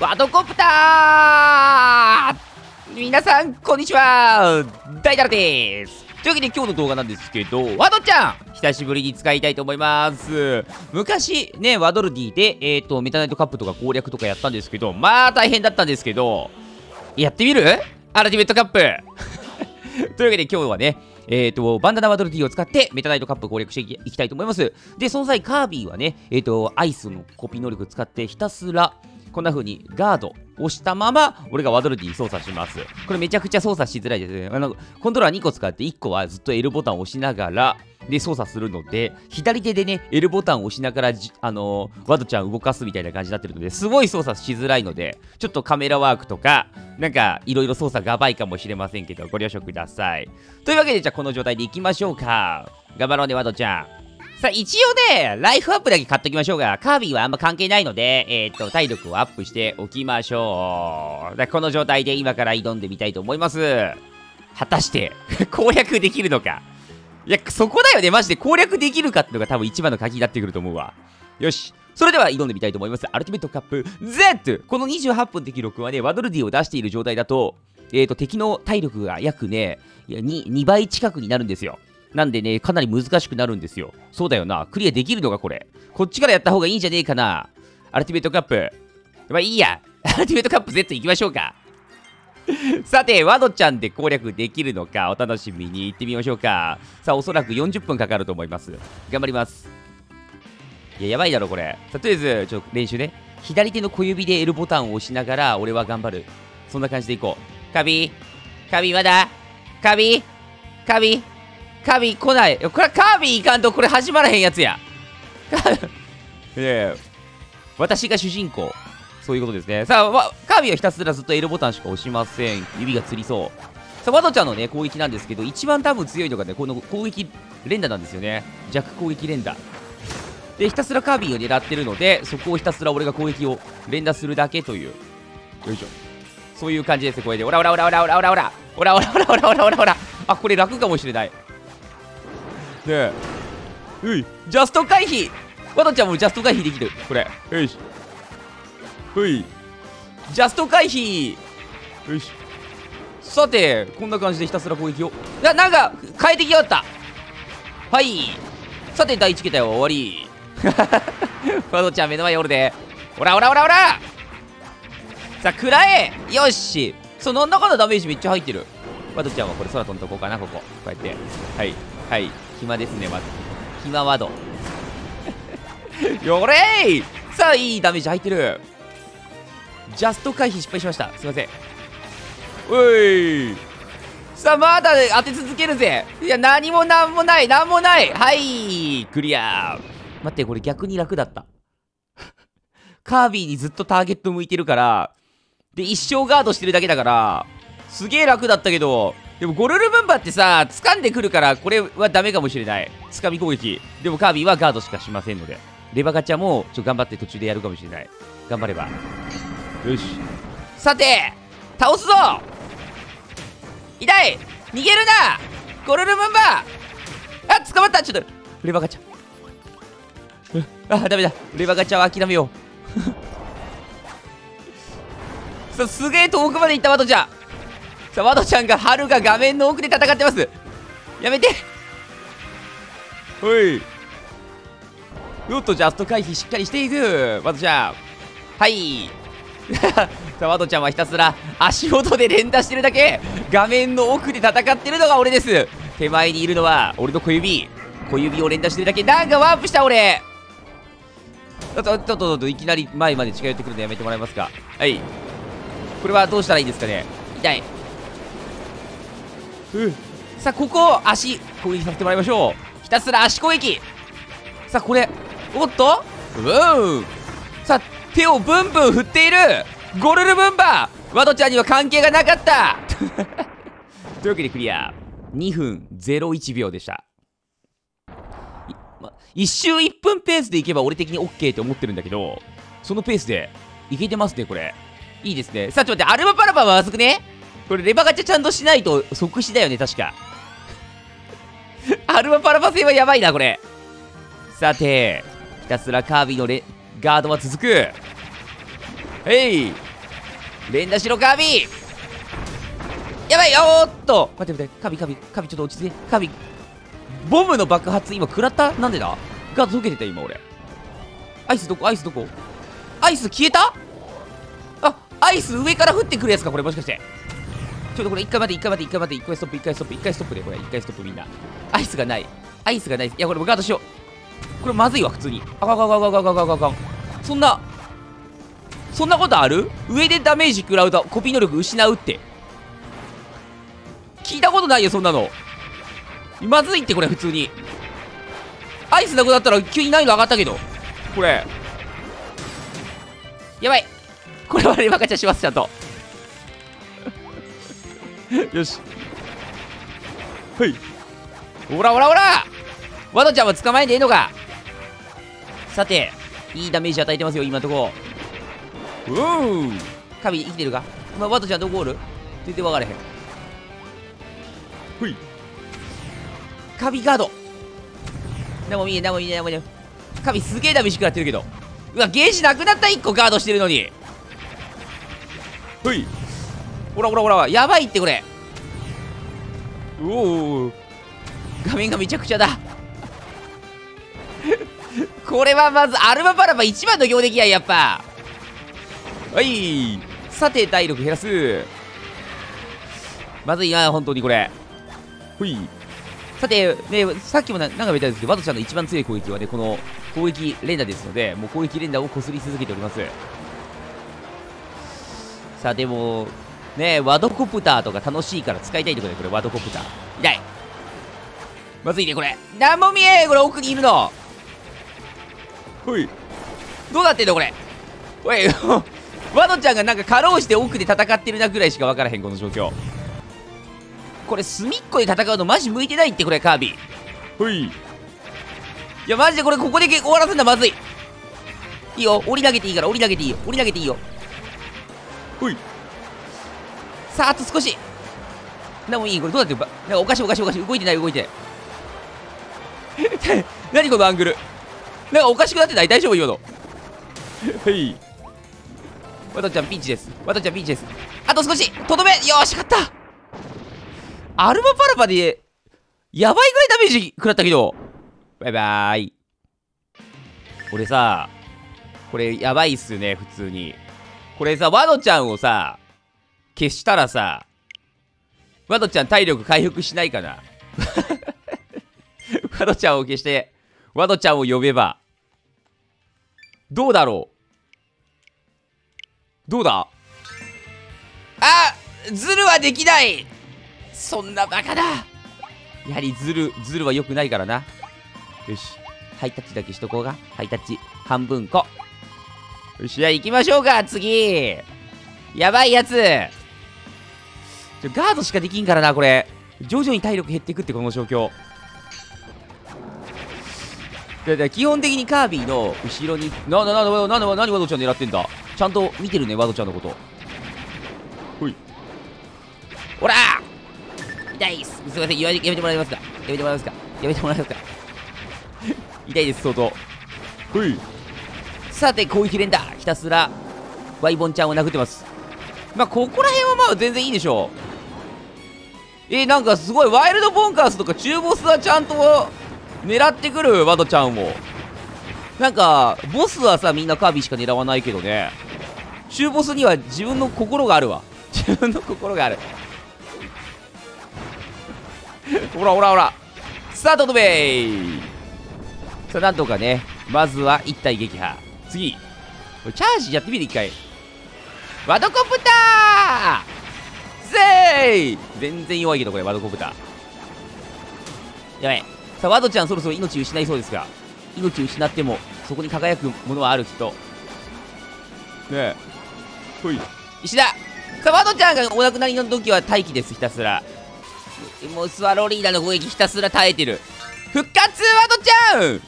ワドコプター！皆さん、こんにちは。大太郎です。というわけで今日の動画なんですけど、ワドちゃん久しぶりに使いたいと思います。昔ね、ワドルディで、えっ、ー、と、メタナイトカップとか攻略とかやったんですけど、まあ大変だったんですけど、やってみる？アルティメットカップ。というわけで今日はね、えっ、ー、と、バンダナワドル D を使ってメタナイトカップ攻略していきたいと思います。で、その際、カービィはね、えっ、ー、と、アイスのコピー能力使ってひたすら、こんな風にガードをしたまま、俺がワドルディ操作します。これめちゃくちゃ操作しづらいですね。あの、コントローラー2個使って1個はずっと L ボタンを押しながら、で操作するので、左手でね、L ボタンを押しながら、あのー、ワドちゃん動かすみたいな感じになってるので、すごい操作しづらいので、ちょっとカメラワークとか、なんか、いろいろ操作がばいかもしれませんけど、ご了承ください。というわけで、じゃあこの状態でいきましょうか。頑張ろうね、ワドちゃん。さあ、一応ね、ライフアップだけ買っときましょうが、カービィはあんま関係ないので、えー、っと、体力をアップしておきましょう。だこの状態で今から挑んでみたいと思います。果たして 攻略できるのかいや、そこだよね、マジで攻略できるかってのが多分一番の鍵になってくると思うわ。よし。それでは挑んでみたいと思います。アルティメットカップ Z! この28分的録はね、ワドルディを出している状態だと、えっ、ー、と、敵の体力が約ね、2, 2倍近くになるんですよ。なんでね、かなり難しくなるんですよ。そうだよな。クリアできるのか、これ。こっちからやった方がいいんじゃねえかな。アルティメットカップ。まあいいや。アルティメットカップ Z 行きましょうか。さて、ワドちゃんで攻略できるのか、お楽しみに行ってみましょうか。さあ、おそらく40分かかると思います。頑張ります。いや、やばいだろ、これ。さあ、とりあえず、ちょっと、練習ね。左手の小指で L ボタンを押しながら、俺は頑張る。そんな感じでいこう。カビカビまだカビカビカービィ来ない。これカービィいかんとこれ始まらへんやつや。ええ私が主人公。そういうことですね。さあカービィはひたすらずっと L ボタンしか押しません。指がつりそう。さあワドちゃんのね攻撃なんですけど一番多分強いのがねこの攻撃連打なんですよね。弱攻撃連打。でひたすらカービィを狙ってるのでそこをひたすら俺が攻撃を連打するだけという。よいしょ。そういう感じですこれで。オラオラオラオラオラオラオラ。オラオラオラオラオラオラオラ。あこれ楽かもしれないねえ。ういジャスト回避。ワトちゃんもジャスト回避できる。これ。よし。ほい。ジャスト回避。よし。さてこんな感じでひたすら攻撃を。ななんか変えてきやがった。はい。さて第1桁は終わり。ワトちゃん目の前おるで。おらおらおらおら。さあ食らえ。よし。その中のダメージめっちゃ入ってる。ワトちゃんはこれ空飛んとこうかなここ。こうやって。はいはい。暇ですねまず暇ワード。よれい！さあいいダメージ入ってる。ジャスト回避失敗しました。すいません。おい。さあまだ当て続けるぜ。いや何も何もない。何もない。はいクリア。待ってこれ逆に楽だった。カービィにずっとターゲット向いてるから。で一生ガードしてるだけだから。すげえ楽だったけど。でもゴルルブンバってさ掴んでくるからこれはダメかもしれない。掴み攻撃。でもカービィはガードしかしませんので。レバガチャもちょっと頑張って途中でやるかもしれない。頑張れば。よし。さて倒すぞ。痛い。逃げるな。ゴルルブンバあ捕まった。ちょっとレバガチャ。あダメだ。レバガチャは諦めよう。さすげえ遠くまで行ったワトちゃんさあワドちゃんが春が画面の奥で戦ってます。やめて。ほい。よっとジャスト回避しっかりしているワドちゃん。はい。さあワドちゃんはひたすら足元で連打してるだけ。画面の奥で戦ってるのが俺です。手前にいるのは俺の小指。小指を連打してるだけ。なんかワープした俺。ちょっとちょっといきなり前まで近寄ってくるのやめてもらえますか。はい。これはどうしたらいいですかね。痛い。うんさあここを足攻撃させてもらいましょう。ひたすら足攻撃。さあこれおっと？うん。さあ手をブンブン振っている。ゴルルブンバー。ワドちゃんには関係がなかった。というわけでクリア。2分01秒でした。ま、1周1分ペースでいけば俺的に OK って思ってるんだけどそのペースでいけてますねこれ。いいですね。さあちょっと待ってアルバパラパはまずくねこれレバガチャちゃんとしないと即死だよね確か。アルバパラパ戦はやばいなこれ。さてひたすらカービィのレガードは続く。えい連打しろカービィ。やばいおーっと。待って待ってカビカビカビちょっと落ち着いて。カビボムの爆発今食らった？なんでだ？ガード溶けてた今俺。アイスどこ？アイスどこ？アイス消えた？あアイス上から降ってくるやつかこれもしかして。ちょっとこれ一回待って一回待って一回待って一回ストップ一回ストップ一回ストップでこれ一回ストップみんな。アイスがない。アイスがない。いやこれもガードしようこれまずいわ普通に。あかんあかんあかんあかんあかんそんなそんなことある？上でダメージ食らうとコピー能力失うって。聞いたことないよそんなの。まずいってこれ普通に。アイスなくなったら急に難易度上がったけど。これ。やばい。これはレバカチャしますちゃんと。よし。はい。ほらほらほらワドちゃんは捕まえんでええのか。さていいダメージ与えてますよ今のとこ。う。ーんカビ生きてるか？今ワドちゃんどこおる？全然分からへん。ほい。カビガード。何も見え何も見え何も見えカビすげえダメージ食らってるけど。うわゲージなくなった？1個ガードしてるのに。ほいほらほらほらやばいってこれ。おお画面がめちゃくちゃだ。これはまずアルバパラパ一番の強敵ややっぱ。はい。さて体力減らす。まずいな本当にこれ。ほい。さて、ね、さっきもななんか言ったんですけど、ワトちゃんの一番強い攻撃はね、この攻撃連打ですので、もう攻撃連打をこすり続けております。さあ、でも、ねワドコプターとか楽しいから使いたいところで、これ、ワドコプター。痛い。まずいね、これ。なんも見えんこれ、奥にいるの。ほい。どうなってんの、これ？おい、ワドちゃんがなんかかろうして奥で戦ってるなぐらいしか分からへん、この状況。これ隅っこで戦うのマジ向いてないってこれカービィほいいやマジでこれここで終わらせんだまずいいいよ折り投げていいから折り投げていいよ折り投げていいよほいさああと少し。なもいいこれどうなってなんかおかしいおかしいおかしい。動いてない動いてない。何このアングル。なんかおかしくなってない？大丈夫今の。はい。わたちゃんピンチです。わたちゃんピンチです。あと少し。とどめ。よし勝った。アルバパラパで、やばいぐらいダメージ食らったけど。バイバーイ。俺さ、これやばいっすね、普通に。これさ、ワドちゃんをさ、消したらさ、ワドちゃん体力回復しないかな？ワドちゃんを消して、ワドちゃんを呼べば、どうだろう？どうだ？あズルはできないそんなバカだやはりズル、ズルは良くないからな。よし。ハイタッチだけしとこうが。ハイタッチ。半分こ。よし、じゃあ行きましょうか、次。やばいやつ。ちょガードしかできんからな、これ。徐々に体力減っていくってこの状況。だだ基本的にカービィの後ろに、な、な、な、な、な、な、何ワドちゃん狙ってんだ？ちゃんと見てるね、ワドちゃんのこと。ほい。ほら！痛いです。すいませんやめてもらえますか？やめてもらえますか？やめてもらえますか？痛いです相当。ほい。さて攻撃連打。ひたすらワイボンちゃんを殴ってます。まあここら辺はまあ全然いいでしょうえー、なんかすごいワイルドボンカースとか中ボスはちゃんと狙ってくる？ワドちゃんを。なんかボスはさみんなカービィしか狙わないけどね。中ボスには自分の心があるわ。自分の心がある。ほらほらほら。スタートとべーさあなんとかね。まずは1体撃破。次。チャージやってみて一回。ワドコプターぜーい全然弱いけどこれワドコプタ。ーやばいさあワドちゃんそろそろ命失いそうですが命失ってもそこに輝くものはあるきっとねえ。ほい。石田。さあワドちゃんがお亡くなりの時は待機ですひたすら。もうスワローリーダーの攻撃ひたすら耐えてる。復活ワドちゃん。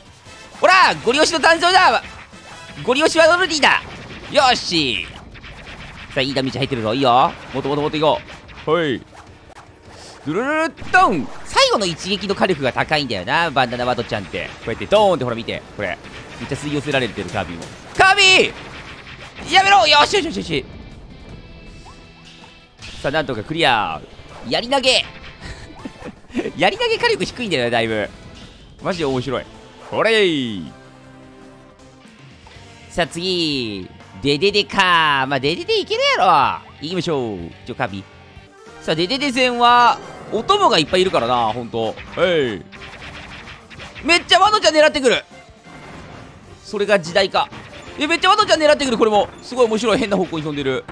ほらゴリ押しの誕生だ。ゴリ押しワドロリーダーよしさあいいダメージ入ってるぞ。いいよ。もっともっともっといこう。はい。ドゥルルルドン。最後の一撃の火力が高いんだよな。バンダナワドちゃんって。こうやってドーンってほら見て。これ。めっちゃ吸い寄せられてるカービィも。カービィやめろ！よしよしよしよし。さあなんとかクリア。やり投げ。やり投げ火力低いんだよねだいぶ。マジで面白い。これさあ次デデデか。まあデデデいけるやろ。行きましょう。ちょカビ。さあデデデ戦はお供がいっぱいいるからなほんと。はいめっちゃワノちゃん狙ってくる。それが時代か。えめっちゃワノちゃん狙ってくる。これもすごい面白い変な方向に飛んでる。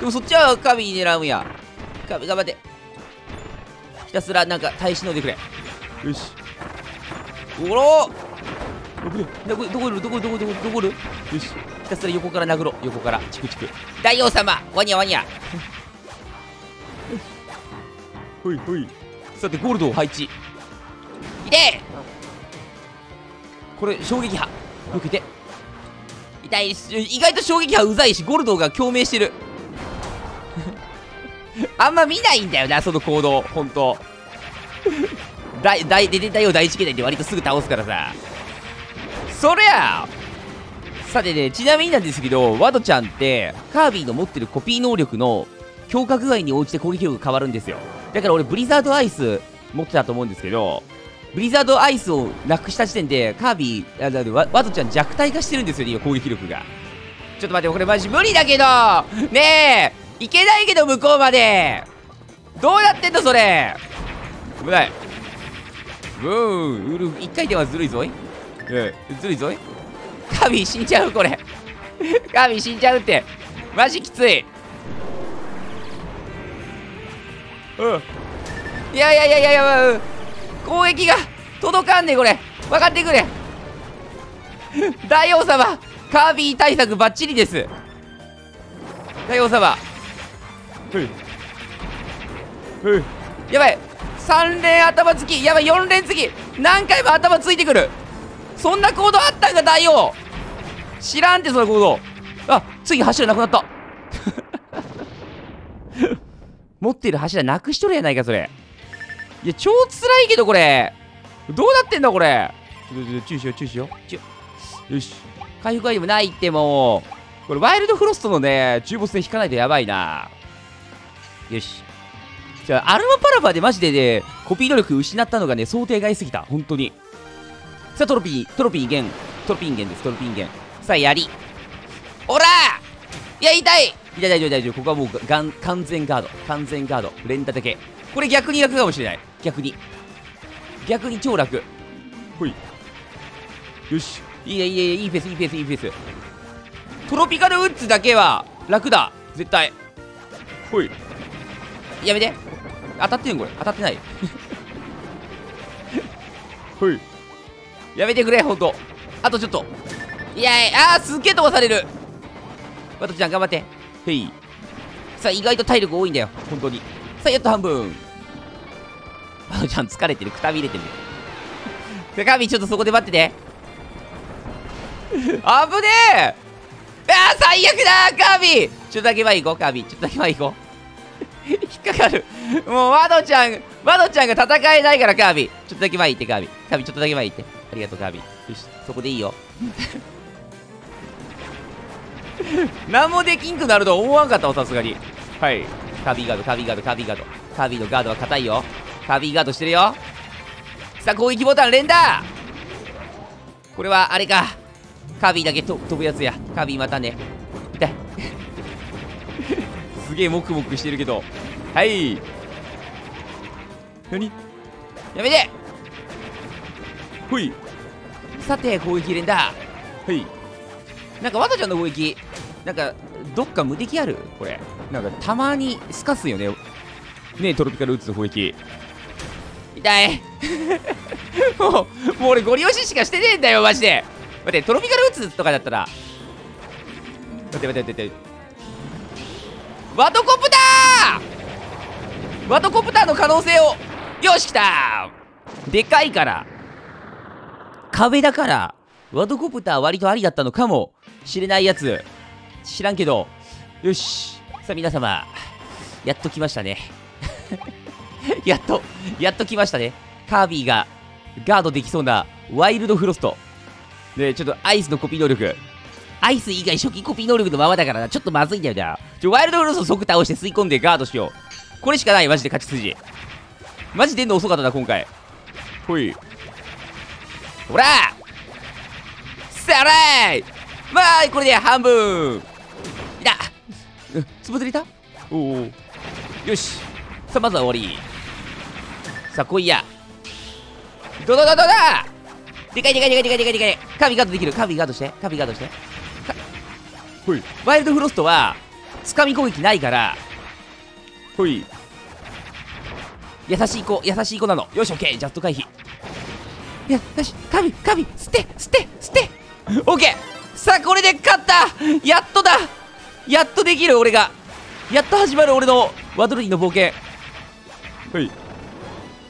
でもそっちはカビ狙うんや。カビ頑張って。ひたすらなんか耐え忍んでくれ。よし。おろ。どこどこいる？どこいる？どこいる？どこいる？どこいる？よし。ひたすら横から殴ろう。横から。チクチク。大王様ワニャワニャ。ほいほい。さてゴールドを配置。い。てこれ衝撃波。受けて。痛い意外と衝撃波うざいしゴルドが共鳴してる。あんま見ないんだよなその行動。ほんと大大出てたよ第一形態で割とすぐ倒すからさ。そりゃさてねちなみになんですけどワドちゃんってカービィの持ってるコピー能力の強化具合に応じて攻撃力が変わるんですよ。だから俺ブリザードアイス持ってたと思うんですけどブリザードアイスをなくした時点でカービィワワドちゃん弱体化してるんですよね今攻撃力が。ちょっと待ってこれマジ無理だけどねえいけないけど向こうまで。どうやってんのそれ。危ない。ブーンウルフ1回ではずるいぞい。ずるいぞい。カービィ死んじゃうこれ。カービィ死んじゃうって。マジきつい。うん。いやいやいやいやいや、うん。攻撃が届かんねこれ。分かってくれ。大王様カービィ対策バッチリです。大王様。ふいふいやばい。3連頭突き。やばい4連突き。何回も頭ついてくるそんな行動あったんか大王知らんってその行動あ次柱なくなった 持ってる柱なくしとるやないかそれいや、超辛いけど、これ。どうなってんだ、これ。注意しよう、注意しよう。よし。回復アイテムないってもう。これ、ワイルドフロストのね、中ボスで引かないとやばいな。よし。じゃあ、アルマパラパでマジでね、コピー能力失ったのがね、想定外すぎた。本当に。さあ、トロピー、トロピーゲン。トロピンゲンです、トロピンゲン。さあ、やり。おらいや、痛いいや、大丈夫、大丈夫。ここはもうがん、完全ガード。完全ガード。連打だけ。これ逆に楽かもしれない逆に逆に超楽ほいよしいいねいいねいいペースいいペースいいペーストロピカルウッズだけは楽だ絶対ほいやめて当たってんこれ当たってない ほいやめてくれほんとあとちょっと。いやあーすっげえ飛ばされる。ワトちゃん頑張って。へいさあ意外と体力多いんだよ。本当に。さあやっと半分。ワノちゃん疲れてる。くたびれてる。でカービィちょっとそこで待ってて。危ねえ。あー最悪だカービィ。ちょっとだけ前行こうカービィ。ちょっとだけ前行こう。引っかかる。もうワノちゃんワノちゃんが戦えないからカービィ。ちょっとだけ前行ってカービィ。カービィちょっとだけ前行って。りがとうカービ。ィよしそこでいいよ。何もできんくなると思わんかったわさすがに。はい。カービィガードカービィガードカービィガード。カービィのガードは硬いよ。カービィガードしてるよ。さあ攻撃ボタン連打。これはあれか。カービィだけと飛ぶやつや。カービィまたね。痛い。すげえモクモクしてるけど。はい。何？やめて。ほいさて攻撃連打はい。なんかワタちゃんの攻撃なんかどっか無敵ある？これ。なんかたまにすかすよね。ねトロピカルウッズの攻撃。痛い。もうもう俺ゴリ押ししかしてねえんだよマジで。待ってトロピカルウッズとかだったら。待って待って待って。ワトコプター!ワトコプターの可能性を。よし来た。でかいから壁だからワトコプター割とありだったのかもしれないやつ知らんけどよしさあ皆様やっと来ましたね やっとやっと来ましたねカービィがガードできそうなワイルドフロストでちょっとアイスのコピー能力アイス以外初期コピー能力のままだからな。ちょっとまずいんだよな。ちょ、ワイルドフロスト即倒して吸い込んでガードしよう。これしかない、マジで勝ち筋。マジ出んの遅かったな、今回。ほい。ほら!さらい!まあ、これで半分!いた!つぶつりた?おおよし。さあまずは終わり。さあ来いや。どうだどうだどだ!でかいでかいでかいでかいでかいでかいカビガードできる。カビガードして。カビガードして。ほい。ワイルドフロストはつかみ攻撃ないから。ほい。優しい子優しい子なの。よしオッケー。ジャスト回避。いやよしカビカビ捨て捨て捨て。オッケーさあこれで勝った。やっとだ。やっとできる俺が。やっと始まる俺のワドルリーの冒険。ほい。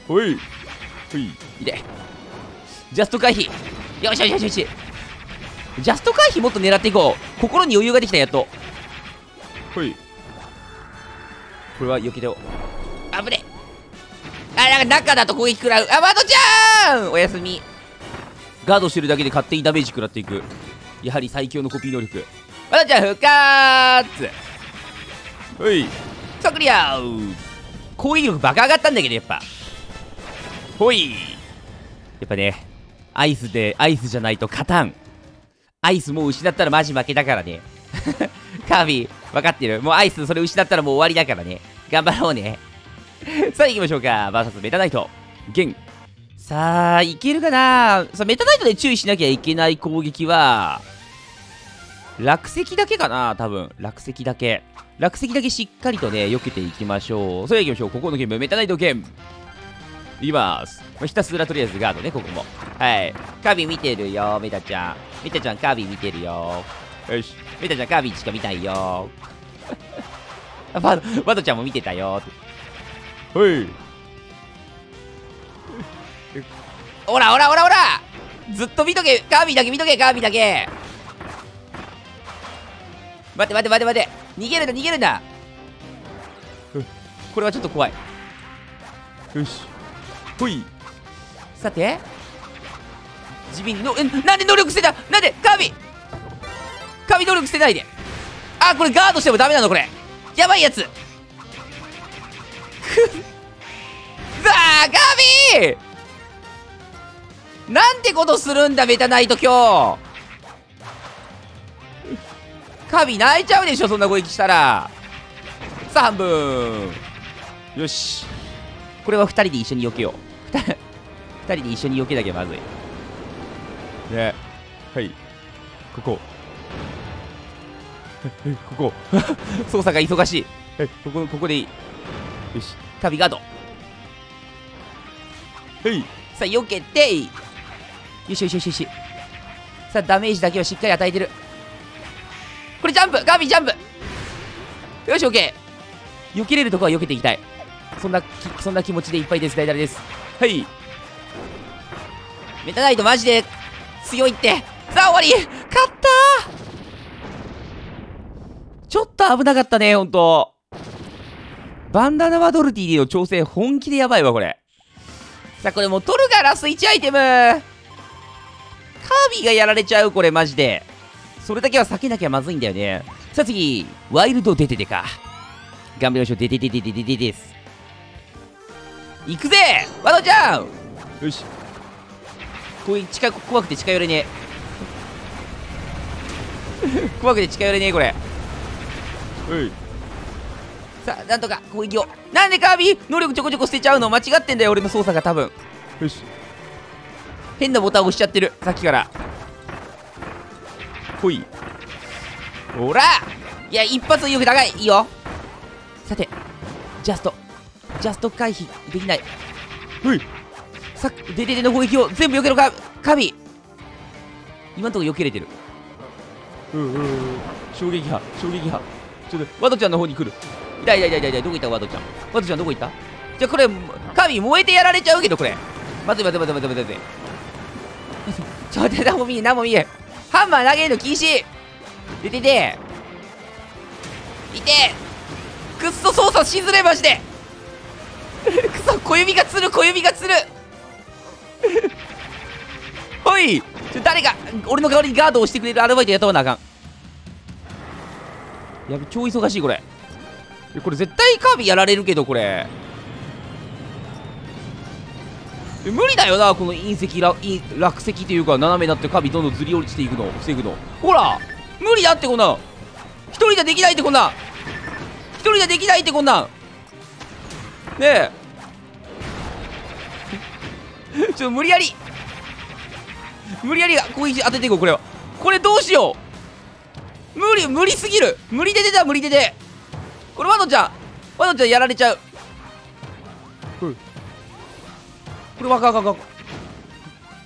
ほい。ほい。いでジャスト回避。よしよしよしよし。ジャスト回避もっと狙っていこう。心に余裕ができたやっと。ほい。これは避けてよあぶねあなんか中だと攻撃食らうあマドちゃん!おやすみ。ガードしてるだけで勝手にダメージ食らっていく。やはり最強のコピー能力。マドちゃん復活!ほい。さクリア攻撃力バカ上がったんだけどやっぱ。ほい。やっぱねアイスでアイスじゃないと勝たん。アイスもう失ったらマジ負けだからね。カービィ分かってる。もうアイスそれ失ったらもう終わりだからね。頑張ろうね さあ行きましょうか。VS メタナイト。ゲンさあいけるかな？さあメタナイトで注意しなきゃいけない攻撃は落石だけかな多分。落石だけ。落石だけしっかりとね避けていきましょう。それでは行きましょう。ここのゲームメタナイトゲーム。いきます。ひたすらとりあえずガードねここも。はい。カービィ見てるよメタちゃん。メタちゃんカービィ見てるよ。よし。メタちゃんカービィしか見たいよバドバドちゃんも見てたよ。ほい。ほらほらほらほら。ずっと見とけ。カービィだけ見とけカービィだけ。待って待って待って待って。逃げるんだ逃げるんだこれはちょっと怖い。よし。ほい。さて。地味にのえなんで能力捨てた？なんでカービィ。カービィ能力捨てないで。あこれガードしてもダメなのこれ。やばいやつくっあカービィなんてことするんだメタナイト今日。カービィ泣いちゃうでしょそんな攻撃したら。さあ半分。よし。これは2人で一緒に避けよう。2, 人で一緒に避けなきゃまずい。ね。はい。ここ。ここ。操作が忙しい。ここここでいいよし。カビガード。はい。さあ避けてよしよしよしよし。さあダメージだけはしっかり与えてる。これジャンプ。ガービージャンプ。よしオッケー。避けれるとこは避けていきたい。そんなそんな気持ちでいっぱいです大々です。はい。メタナイトマジで強いって。さあ終わり。勝ったちょっと危なかったねほんとバンダナワドルティの調整本気でやばいわこれ。さあこれもう取るがラス1アイテム。カービィがやられちゃうこれマジで。それだけは避けなきゃまずいんだよね。さあ次ワイルドデテテか。頑張りましょう。デテテテテテテです行くぜワドちゃんよしこういう近怖くて近寄れねえ怖くて近寄れねえこれはいさあなんとか攻撃を。なんでカービィ能力ちょこちょこ捨てちゃうの？間違ってんだよ俺の操作が多分。よし。変なボタン押しちゃってる。さっきから。ほい。ほら！いや一発威力高い。いいよ。さてジャスト。ジャスト回避できない。ほい。さデデデの攻撃を全部避けろかカビ今んとこ避けれてる。うんうん衝撃波衝撃波。ちょっとワドちゃんの方に来るいたいたいたいたどこ行った？ワドちゃん。ワドちゃんどこ行った？じゃこれカビ燃えてやられちゃうけどこれ。待て待て待て待て待て待て。ちょっと待って何も見え何も見えハンマー投げるの禁止。出てて。いて。くっそ操作しづれマジで。くそ小指がつる小指がつる。ほい。ちょ誰か俺の代わりにガードをしてくれるアルバイト雇わなあかん。やべ超忙しいこれ。これ絶対カービィやられるけどこれ。無理だよなこの隕石らい落石というか斜めになってカービィどんどんずり落ちていくの防ぐの。ほら無理だってこんな一人じゃできないってこんな。一人じゃできないってこんな。ねえ。ちょっと無理やり。無理やり攻撃当てていこうこれは。これどうしよう。無理無理すぎる。無理で出た無理で出。これワノちゃんワノちゃんやられちゃう。これわかんわかんわかん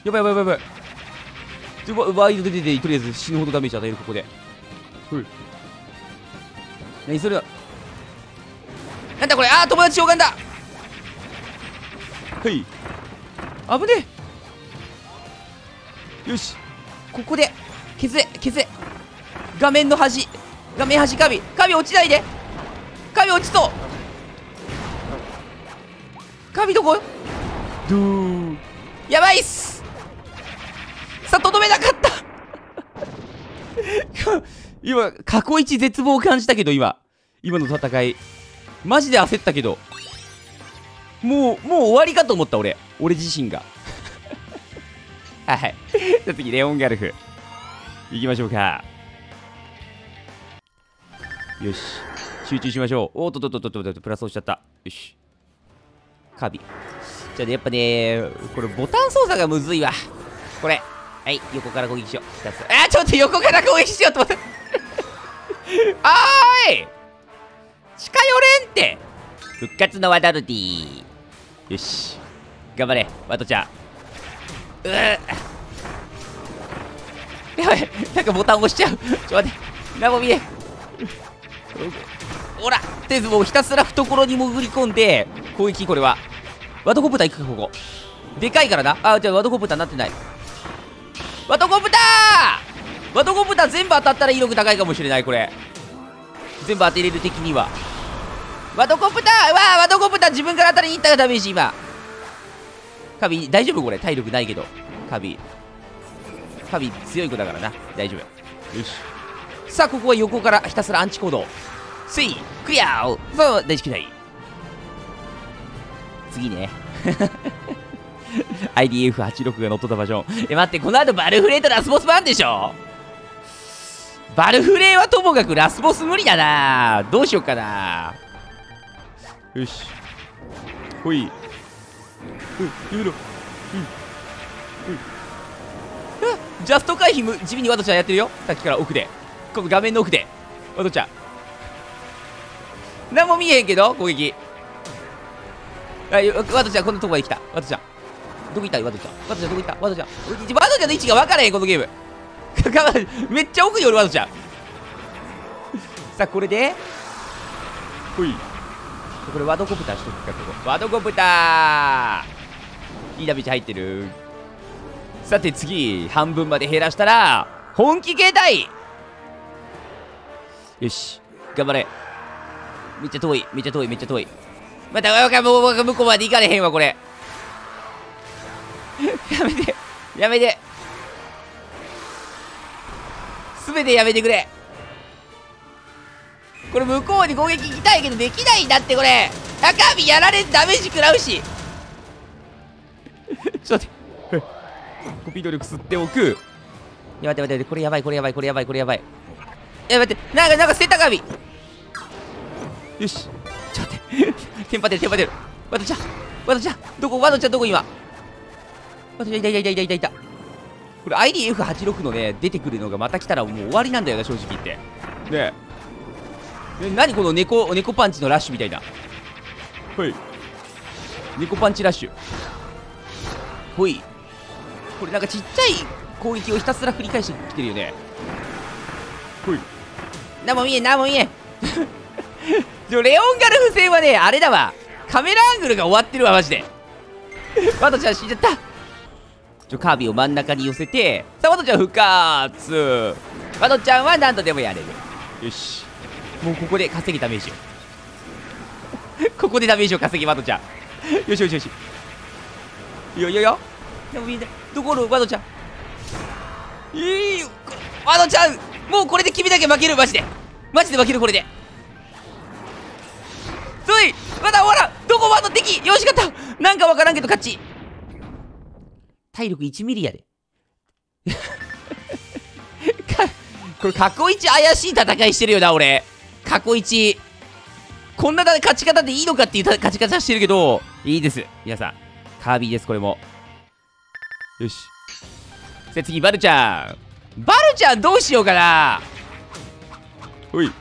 やばいやばいやばいやばい。ちょワイド出ててとりあえず死ぬほどダメージ与えるここで。はい何する？なんだこれ？あー友達召喚だ。はい。危ねえ。よし。ここで削れ削れ画面の端。画面端カビカビ落ちないでカビ落ちそう。カビどこ？ドゥー。やばいっす。さあとどめなかった。今過去一絶望を感じたけど今。今の戦い。マジで焦ったけど。もうもう終わりかと思った俺。俺自身が。はいじゃあ次レオンガルフ。行きましょうか。よし集中しましょう。おっとっとっとっとっとプラス押しちゃった。よし。カビじゃあねやっぱねこれボタン操作がむずいわ。これ。はい横から攻撃しよう。あーちょっと横から攻撃しようと思ったあ ーい。近寄れんって。復活のワダルディよし。頑張れ。ワトちゃん。うー。やばい。なんかボタン押しちゃう。ちょっと待って。何も見えほらとりあえずもうひたすら懐に潜り込んで攻撃これは。ワトコプター行くかここでかいからな。あじゃあワトコプターなってない。ワトコプター!ワトコプター全部当たったら威力高いかもしれないこれ。全部当てれる的には。ワトコプター!わあワトコプター自分から当たりに行ったがダメージ今。カビ大丈夫これ？体力ないけど。カビ。カビ強い子だからな。大丈夫。よし。さあここは横からひたすらアンチ行動。スイクリアーそう大好きだい。次ね。IDF86 が乗っとったバージョンえ待ってこの後バルフレーとラスボス版でしょ。バルフレーはともかくラスボス無理だな。どうしようかな。よし。ほい。うんやめろ。うんうんあジャスト回避む地味にワトちゃんやってるよ。さっきから奥で。この画面の奥で。ワトちゃん。何も見えへんけど攻撃。あワトちゃんこんなとこまで来た。ワトちゃん。どこ行った？ワトちゃん。ワトちゃんどこ行った？ワトちゃん。ワトちゃんの位置が分からへんこのゲーム。めっちゃ奥におるワトちゃん。さあこれで。ほい。これワドコプターしとくかここ。ワドコプター。いいダメージ入ってる。さて次半分まで減らしたら本気形態。よし頑張れめっちゃ遠いめっちゃ遠いめっちゃ遠い。また向こうまで行かれへんわこれ。やめてやめて。全てやめてくれ。これ向こうに攻撃行きたいけどできないんだってこれ。赤身やられてダメージ食らうし。ちょっと待って。コピー能力吸っておく。いや待って待ってこれやばいこれやばいこれやばいこれやばい。いや待ってなんかなんか捨てたかみよし。ちょっと待って。テンパってるテンパってる。ワトちゃん。ワトちゃん。どこ？ワトちゃんどこ今？ワトちゃんいたいたいたいたいたいた。これ IDF86 のね出てくるのがまた来たらもう終わりなんだよな正直言って。ねえ。え何この猫猫パンチのラッシュみたいな。はい。猫パンチラッシュ。ほい。これなんかちっちゃい攻撃をひたすら繰り返してきてるよね。ほい。何も見えん何も見えんでもレオンガルフ戦はねあれだわ。カメラアングルが終わってるわマジで。ワトちゃん死んじゃった。ちょカービィを真ん中に寄せてさあワトちゃん復活。ワトちゃんは何度でもやれる。よし。もうここで稼ぎダメージを。ここでダメージを稼ぎワトちゃん。よしよしよし。いやいやいや。でもみんなどこのワトちゃん？いいワトちゃんもうこれで君だけ負けるマジで。マジで負けるこれで。ついまだ終わらん。どこワード敵よしかった。なんかわからんけど勝ち。体力1ミリやで。かこれ過去一怪しい戦いしてるよな俺。過去一。こんな勝ち方でいいのかっていう勝ち方してるけど。いいです。皆さんカービィですこれも。よし。じゃ次バルちゃん。バルちゃんどうしようかな。ほい。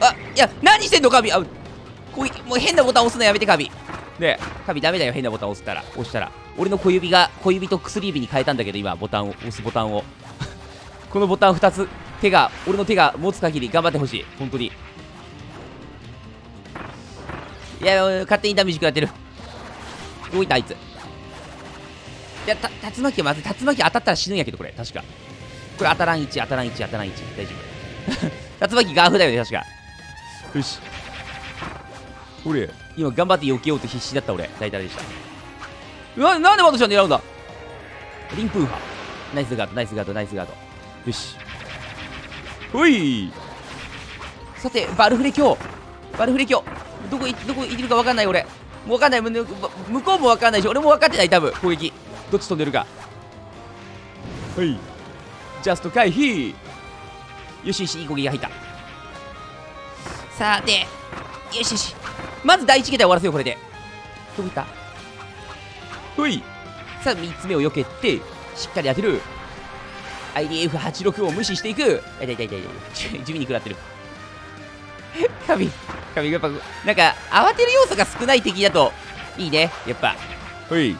あいや何してんのカビ。あこうもう変なボタン押すのやめてカビ。ねカビダメだよ変なボタン押したら。押したら。俺の小指が小指と薬指に変えたんだけど今ボタンを押すボタンを。このボタン2つ手が俺の手が持つ限り頑張ってほしい。本当に。いや勝手にダメージ食らってる。動いたあいつ。いやた竜巻はまず竜巻当たったら死ぬんやけどこれ。確か。これ当たらん1当たらん1当たらん1大丈夫。竜巻ガーフだよね確か。よし。俺。今頑張って避けようと必死だった俺。大体でした。ななんで私は狙うんだ？リンプーハ。ナイスガードナイスガードナイスガード。よし。ほい。さてバルフレ今日バルフレ今日どこどこいるか分かんない俺。もう分かんない。向こうも分かんないし俺も分かってない多分。攻撃。どっち飛んでるか。はい。ジャスト回避。よしよしいい攻撃が入ったさてよしよし。まず第一形態終わらせようこれで。どこ行った？ほい。さあ3つ目を避けてしっかり当てる。IDF86 を無視していく。痛い痛い痛い痛い。地味に食らってる。神神やっぱなんか慌てる要素が少ない敵だと。いいねやっぱ。はい。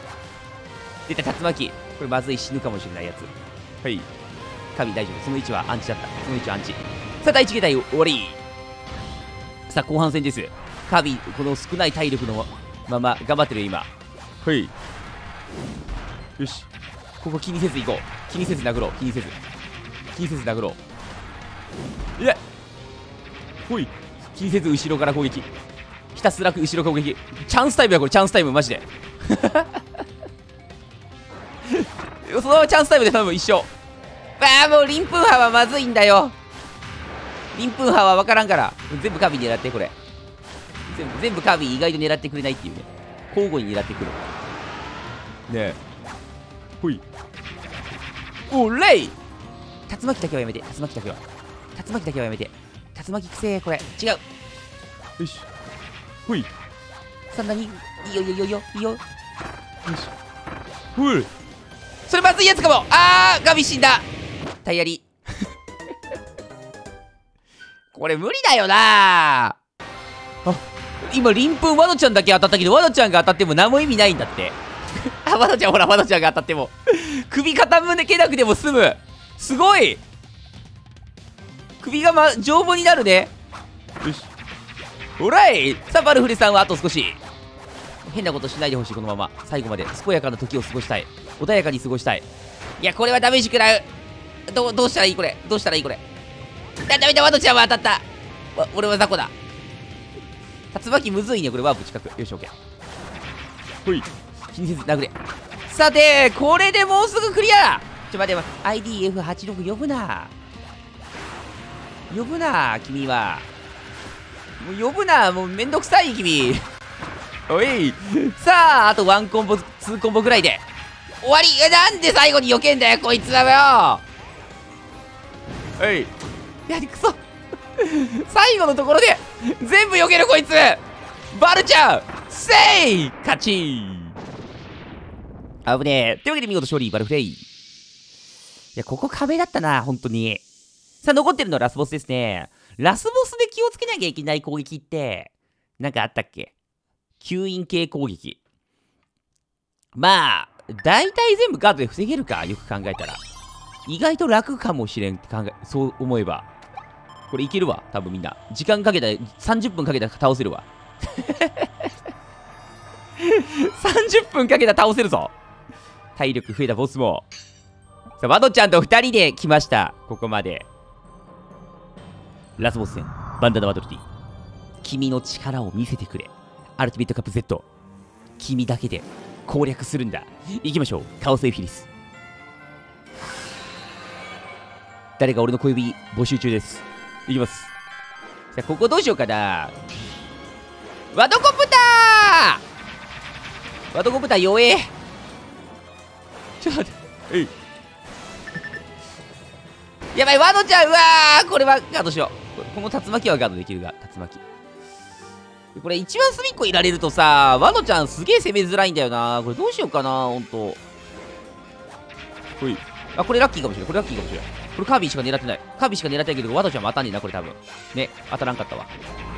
出た竜巻。これまずい死ぬかもしれないやつ。はい。神大丈夫。その位置はアンチだった。その位置はアンチ。さあ第1形態終わりさあ後半戦です。カビこの少ない体力のまま頑張ってる今。はい。よし。ここ気にせず行こう。気にせず殴ろう。気にせず。気にせず殴ろう。いや。ほい。気にせず後ろから攻撃。ひたすら後ろ攻撃。チャンスタイムやこれ。チャンスタイム。マジで。そのままチャンスタイムで頼む一生ああもうリンプンハはまずいんだよリンプンハは分からんから全部カビ狙ってこれ。全部カービィ意外と狙ってくれないっていうね。交互に狙ってくるねえ。ほい。おれい竜巻だけはやめて。竜巻だけは。竜巻だけはやめて。竜巻くせえこれ。違う。よし。ほい。そんなに？いいよいいよいいよ。いいよ。いいよよし。ほい。それまずいやつかも。あーガビ死んだ。タイヤリこれ無理だよな。あ。今リンプンワドちゃんだけ当たったけどワドちゃんが当たっても何も意味ないんだって。あワドちゃんほらワドちゃんが当たっても首傾けなくても済む。すごい。首が、ま、丈夫になるね。よし。オライさあバルフレさんはあと少し。変なことしないでほしいこのまま。最後まで健やかな時を過ごしたい。穏やかに過ごしたい。いやこれはダメージ食らう。どどうしたらいいこれ。どうしたらいいこれ。だダメだワドちゃんは当たった。俺は雑魚だ。竜巻むずいねこれワープ近く。よしオッケーほい。気にせず殴れ。さてこれでもうすぐクリア。ちょ待て待て。IDF86 呼ぶな。呼ぶな君は。もう呼ぶなもうめんどくさい君。おい。さああと1コンボ2コンボぐらいで。終わり。えなんで最後に避けんだよこいつだよ。はい。やりくそ最後のところで全部避けるこいつ。バルちゃんせい勝ち。危ねえ。というわけで見事勝利バルフレイ。いやここ壁だったな本当に。さあ残ってるのはラスボスですね。ラスボスで気をつけなきゃいけない攻撃ってなんかあったっけ？吸引系攻撃。まあ大体全部ガードで防げるかよく考えたら。意外と楽かもしれんって考えそう思えば。これいけるわ多分みんな。時間かけた30分かけたら倒せるわ。30分かけたら倒せるぞ。体力増えたボスも。さあワドちゃんと2人で来ました。ここまで。ラスボス戦バンダナバトルティ君の力を見せてくれ。アルティメットカップ Z 君だけで攻略するんだ。行きましょう。カオスエフィリス。誰か俺の小指募集中です。いきます。さあここどうしようかな。ワドコプター！ワドコプター弱え。ちょっと待って。えい。やばいワドちゃんうわー！これはガードしよう。この竜巻はガードできるが竜巻。これ一番隅っこいられるとさワドちゃんすげえ攻めづらいんだよな。これどうしようかなほんと。ほい。あこれラッキーかもしれない。これラッキーかもしれないこれカービィしか狙ってない。カービィしか狙ってないけどワドちゃんも当たんねえなこれ多分。ね当たらんかったわ。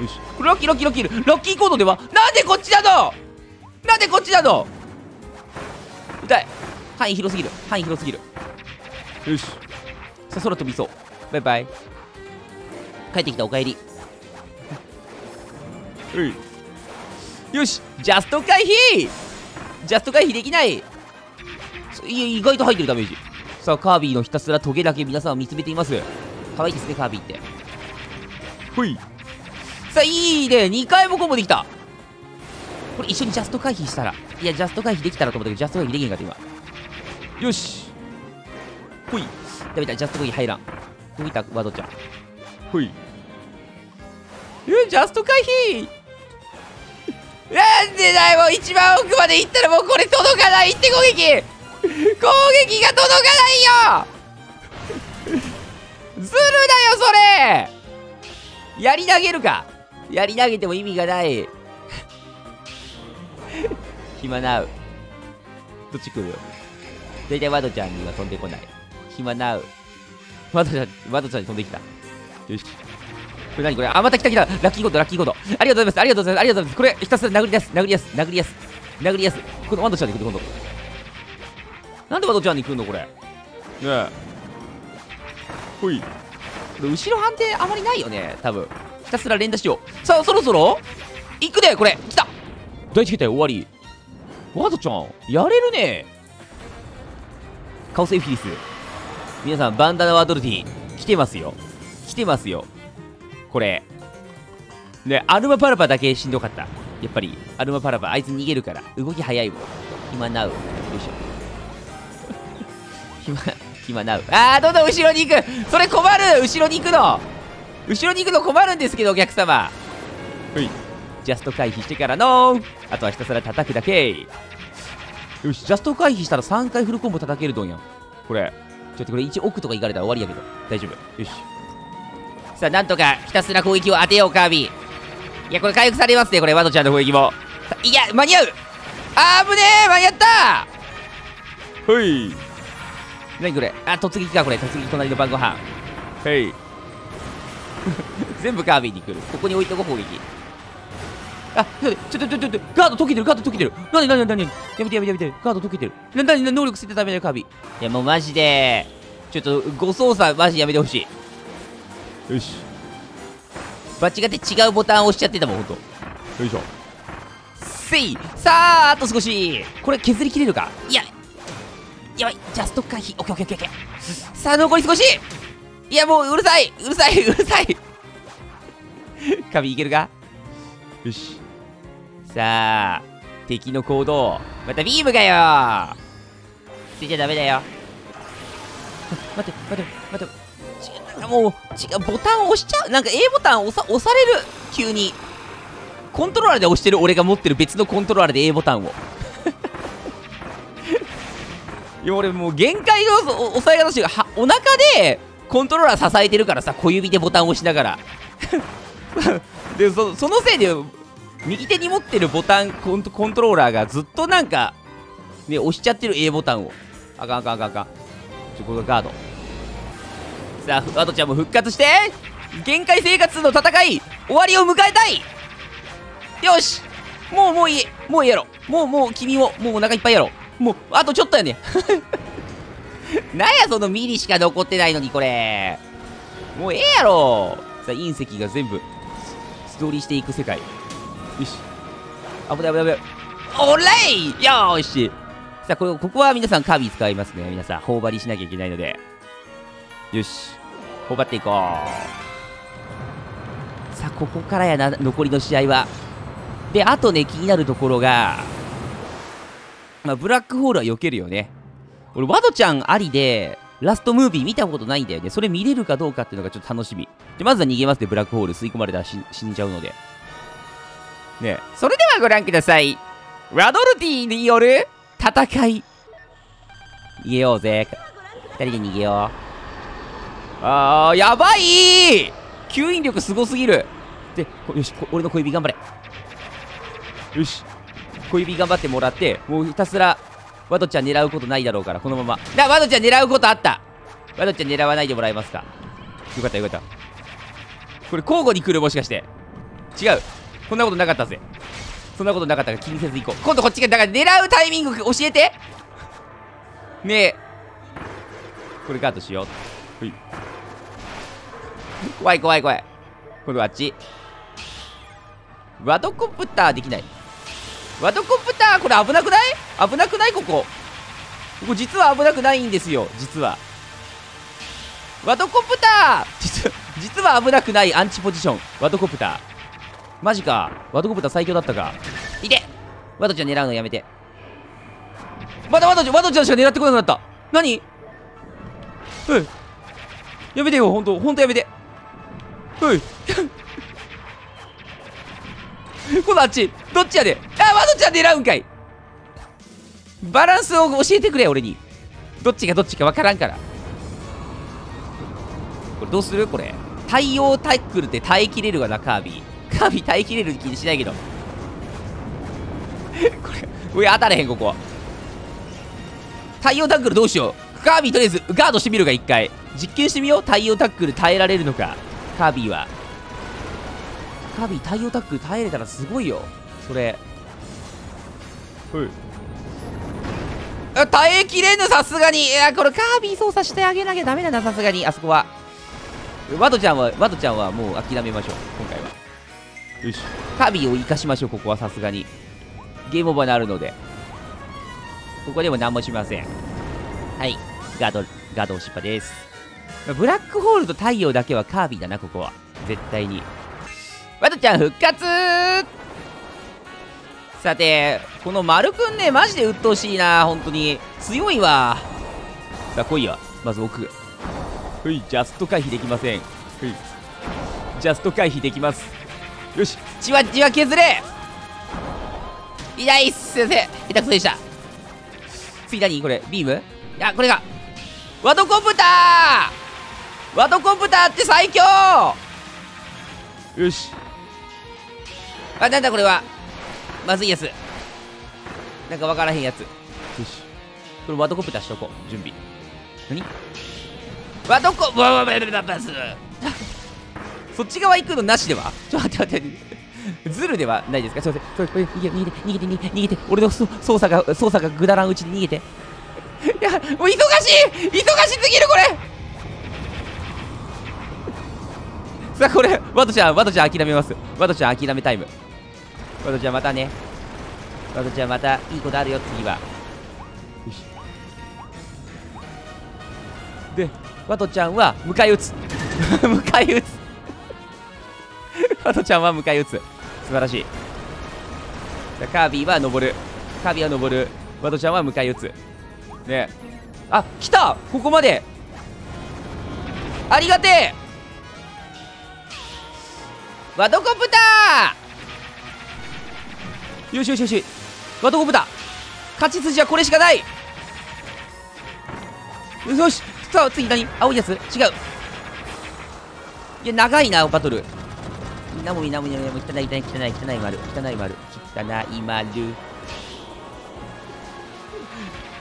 よし。これラッキーラッキーラッキーラッキーコードではなんでこっちなのなんでこっちなの痛い。範囲広すぎる。範囲広すぎる。よし。さあ空飛びそう。バイバイ。帰ってきたおかえり。よし。ジャスト回避！ジャスト回避できない。い意外と入ってるダメージさあカービィのひたすらトゲだけ皆さんを見つめています。可愛いですねカービィって。ほい。さあいいね。2回もコンボできた。これ一緒にジャスト回避したら。いやジャスト回避できたらと思ったけどジャスト回避できへんかった今。よし。ほい。ダメだジャスト回避入らん。どういったワードちゃん。ほい。えジャスト回避。なんでだよ一番奥まで行ったらもうこれ届かないって攻撃攻撃が届かないよ。ずるだよそれ。やり投げるか。やり投げても意味がない。暇なう。どっち来る？大体ワドちゃんには飛んでこない。暇なう。ワドちゃんワドちゃんに飛んできた。よし。これ何これ？あまた来た来た。ラッキーコードラッキーコード。ありがとうございます。ありがとうございます。ありがとうございます。これひたすら殴り出す。殴り出す。殴り出す。殴り出す。このワンドちゃんに来る今度。なんでワドちゃんに来るのこれ。ねえ。ほい。後ろ判定あまりないよね多分。ひたすら連打しよう。さあそろそろ行くでこれ。来た。第一形態終わり。ワドちゃんやれるね。カオスエフィリス。皆さんバンダナワドルティ来てますよ。来てますよ。これ。ねアルマパラパだけしんどかった。やっぱりアルマパラパあいつ逃げるから動き早いもん。暇なうよいしょ暇 暇なう。あーどんどん後ろに行く。それ困る。後ろに行くの。後ろに行くの困るんですけどお客様。はい。ジャスト回避してからのあとはひたすら叩くだけ。よしジャスト回避したら3回フルコンボ叩けるどんやん。これ。ちょっとこれ1奥とか行かれたら終わりやけど。大丈夫。よし。さあなんとかひたすら攻撃を当てようカービィ。いやこれ回復されますねこれ。ワドちゃんの攻撃も。いや間に合う。あーぶねー間に合った。ほい何これ？あ突撃かこれ。突撃隣の晩ご飯。はい。全部カービィに来る。ここに置いとこう攻撃。あちょっとちょっとちょっとガード解けてるガード解けてる。なになになにやめてやめてやめて。ガード解けてる。ななに能力捨ててダメだよカービィいやもうマジでちょっと誤操作マジやめてほしい。よし。間違って違うボタンを押しちゃってたもんほんと。よいしょ。せい。さああと少し。これ削りきれるか？いややばい。ジャスト回避オッケーオッケーオッケーさあ残り少し。いやもううるさい。うるさい。うるさい。カビいけるか？よし。さあ敵の行動。またビームかよ。捨てちゃダメだよ。待って待って待って。もう違うボタン押しちゃう。なんか A ボタン押さ押される。急に。コントローラーで押してる俺が持ってる別のコントローラーで A ボタンをいや俺もう限界の押さえ方してはお腹でコントローラー支えてるからさ小指でボタンを押しながら。でそそのせいで右手に持ってるボタンコントコントローラーがずっとなんかね押しちゃってる A ボタンを。あかんあかんあかんあかん。ちょこれガード。さあワトちゃんも復活して限界生活の戦い。終わりを迎えたい。よし。もうもういい。もういいやろもうもう君ももうお腹いっぱいやろもうあとちょっとやね なんやそのミリしか残ってないのにこれ。もうええやろ。さあ隕石が全部ストーリーしていく世界。よし。危ない危ない危ない。オレイよーし。さあこここは皆さんカービィ使いますね。皆さん頬張りしなきゃいけないので。よし。頬張っていこう。さあここからやな残りの試合は。であとね気になるところがまあブラックホールは避けるよね俺ワドちゃんありでラストムービー見たことないんだよね。それ見れるかどうかっていうのがちょっと楽しみ。で、まずは逃げますね、ブラックホール。吸い込まれたら死んじゃうので。ねそれではご覧ください。ラドルティによる戦い。逃げようぜ。二人で逃げよう。あー、やばい吸引力すごすぎる。で、よし、俺の小指頑張れ。よし。小指頑張ってもらって、もうひたすらワドちゃん狙うことないだろうから、このまま。だ、ワドちゃん狙うことあったワドちゃん狙わないでもらえますか？よかったよかった。これ交互に来るもしかして。違う。こんなことなかったぜ。そんなことなかったから気にせず行こう。今度こっちが、だから狙うタイミング教えてねえ。これガードしよう。い。怖い怖い怖い。今度はあっち。ワドコプターできない。ワドコプターこれ危なくない？危なくない？ここ。ここ実は危なくないんですよ。実は。ワドコプター。実実は危なくない。アンチポジション。ワドコプター。マジか。ワドコプター最強だったか。いて。ワドちゃん狙うのやめて。まだワドちゃんワドちゃんしか狙ってこなくなった。何？うんやめてよ。ほんとほんとやめて。うん 今度あっちどっちやで？あワドちゃん狙うんかい。バランスを教えてくれ俺に。どっちがどっちか分からんから。これどうする？これ。対応タックルって耐えきれるわなカービィ。カービィ耐えきれる気にしないけど。これ上当たれへんここ。対応タックルどうしよう？カービィとりあえずガードしてみるか一回。実験してみよう。対応タックル耐えられるのか。カービィは。カービィ対応タックル耐えれたらすごいよ。それ。はい。耐えきれぬさすがに。いやこれカービィ操作してあげなきゃダメだなさすがに。あそこは。ワドちゃんはワドちゃんはもう諦めましょう今回は。よし。カービィを生かしましょうここはさすがに。ゲームオーバーになるので。ここでも何もしません。はい。ガードガード失敗です。ブラックホールと太陽だけはカービィだなここは。絶対にワトちゃん復活さて、この丸くんね、マジで鬱陶しいな、本当に。強いわ。さあ、来いや。まず奥。ほい、ジャスト回避できません。ほい。ジャスト回避できます。よし、じわじわ削れ痛いっす、先生。下手くそでした。次何これ、ビーム？あ、これが。ワドコプターワドコプターって最強よし。あ、なんだこれは。まずいやつ。なんかわからへんやつ。よし。これワドコプターしとこう。準備。何？ワドコ、わわわわわす。そっち側行くのなしではちょっと待って待って。ズルではないですかすいません。逃げ逃げて、逃げて、逃げて。俺の操作が、操作がぐだらんうちに逃げて。いや、もう忙しい忙しすぎるこれさあこれ、ワトちゃん、ワトちゃん諦めます。ワトちゃん諦めタイム。ワトちゃんまたね。ワトちゃんまたいいことあるよ次は。でワトちゃんは迎え撃つ。迎え撃つ。ワトちゃんは迎え撃つ。素晴らしい。カービィは登る。カービィは登る。ワトちゃんは迎え撃つ。ね。あ来た！ここまで。ありがてえ。ワトコプターよしよしよし。ワトコプタ勝ち筋はこれしかない。よし。さあ次何？青いやつ。違う。いや長いなバトル。みんなもみんなもみんなも。汚い汚い汚い汚い丸汚い丸汚い丸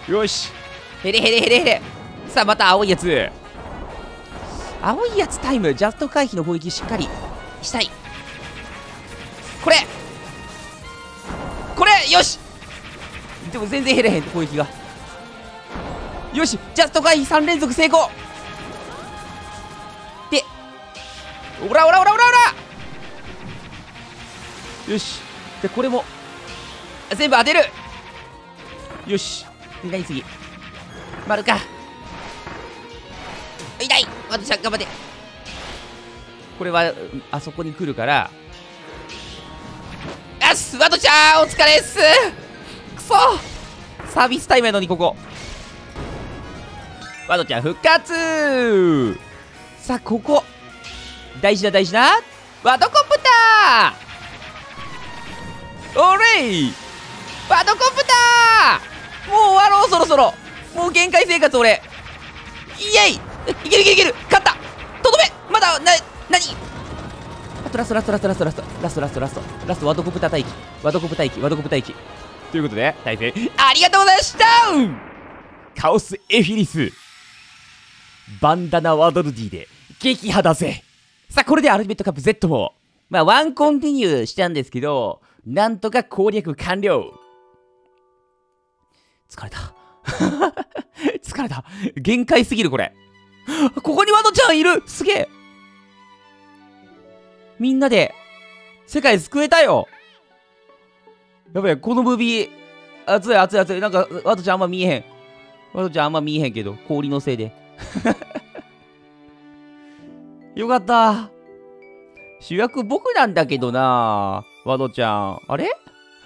よし。ヘレヘレヘレヘレさあまた青いやつ。青いやつタイム。ジャスト回避の攻撃しっかりしたい。これ。れよし。でも全然減れへん攻撃が。よしジャスト回避3連続成功。でおらおらおらおらおら。よし。でこれも全部当てる。よし。何次。丸か。痛い。私は頑張って。これはあそこに来るからっす。ワトちゃんお疲れっす。くそ。サービスタイムやのにここ。ワドちゃん復活。さあ、ここ。大事な大事な。ワドコプター。おれい。ワドコプター。もう終わろう、そろそろ。もう限界生活、俺。イエイ。いけるいけるいける。勝った。とどめ。まだ、な、なにとラストラストラストラストラストラストラストラストラストワドコプター待機ワドコプター待機ワドコプター待機ということで対戦ありがとうございましたカオスエフィリスバンダナワドルディで撃破だぜさあこれでアルティメットカップ Z もまあワンコンティニューしたんですけどなんとか攻略完了疲れた疲れた限界すぎるこれここにワドちゃんいるすげえみんなで世界救えたよやべえ、このムービー、熱い熱い熱い。なんか、ワトちゃんあんま見えへん。ワトちゃんあんま見えへんけど、氷のせいで。よかった。主役僕なんだけどなワドちゃん。あれ？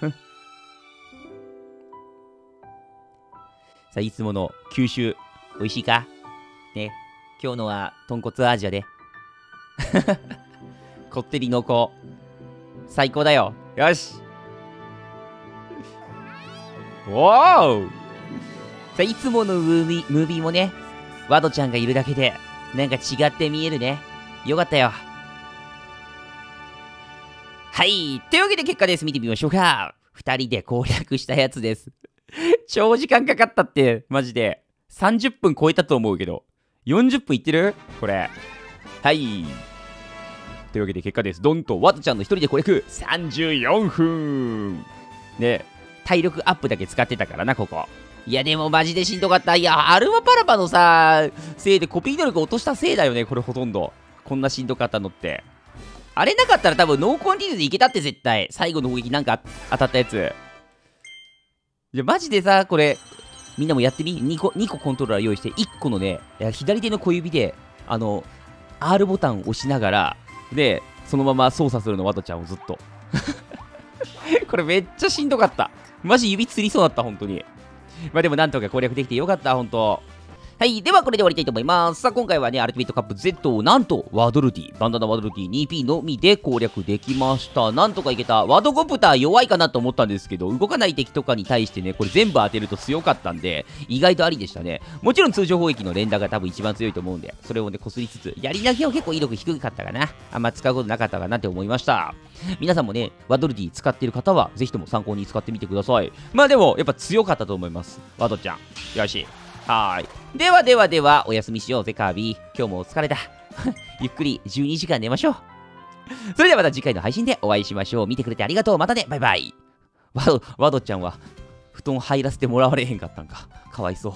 さあ、いつもの九州、美味しいか？ね。今日のは豚骨アジアで。こってり濃厚。最高だよ。よし。おおさあ、いつものムービー、ムービーもね、ワドちゃんがいるだけで、なんか違って見えるね。よかったよ。はい。というわけで結果です。見てみましょうか。二人で攻略したやつです。長時間かかったって、マジで。30分超えたと思うけど。40分いってる？これ。はい。というわけで結果です。ドンとワトちゃんの一人で攻略34分ね体力アップだけ使ってたからな、ここ。いや、でもマジでしんどかった。いや、アルマパラパのさ、せいでコピー能力落としたせいだよね、これほとんど。こんなしんどかったのって。あれなかったら多分ノーコンティニューでいけたって絶対。最後の攻撃なんか当たったやつ。いや、マジでさ、これ、みんなもやってみ ?2 個、2個コントローラー用意して、1個のね、左手の小指で、あの、R ボタンを押しながら、で、そのまま操作するの、ワドちゃんをずっと。これめっちゃしんどかった。マジ指つりそうだった、本当に。まあでもなんとか攻略できてよかった、本当はい。では、これで終わりたいと思います。さあ、今回はね、アルティメットカップ Z をなんと、ワドルティ、バンダナワドルティ 2P のみで攻略できました。なんとかいけた。ワドコプター弱いかなと思ったんですけど、動かない敵とかに対してね、これ全部当てると強かったんで、意外とありでしたね。もちろん通常砲撃の連打が多分一番強いと思うんで、それをね、こすりつつ、やり投げは結構威力低かったかな。あんま使うことなかったかなって思いました。皆さんもね、ワドルティ使ってる方は、ぜひとも参考に使ってみてください。まあでも、やっぱ強かったと思います。ワドちゃん。よし。はい。ではではでは、お休みしようぜ、カービィ。今日もお疲れだ。ゆっくり12時間寝ましょう。それではまた次回の配信でお会いしましょう。見てくれてありがとう。またね。バイバイ。ワド、ワドちゃんは、布団入らせてもらわれへんかったんか。かわいそう。